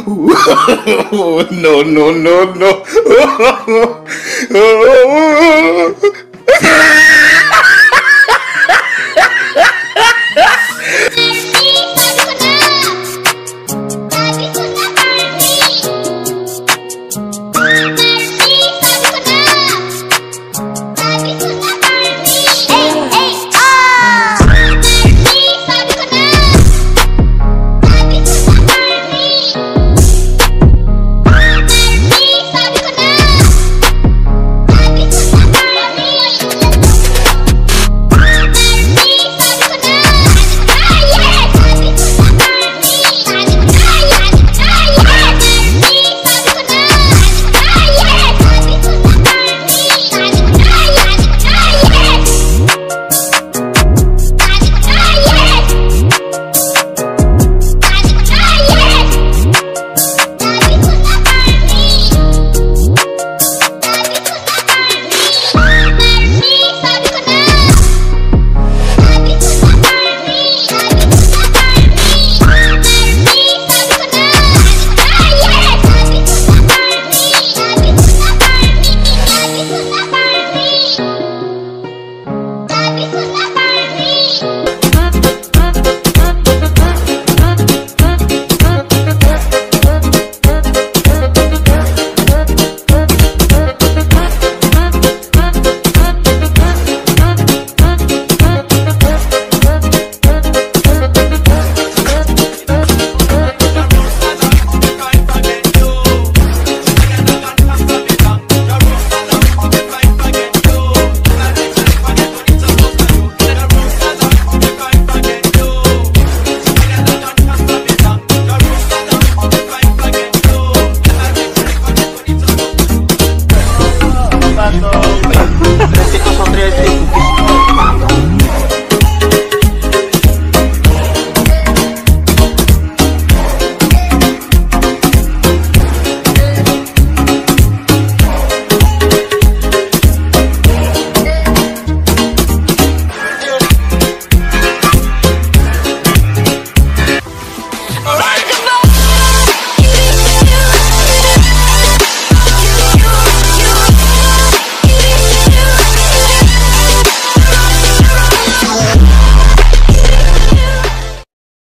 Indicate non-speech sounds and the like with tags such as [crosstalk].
[laughs] no, no, no, no. [laughs] [laughs]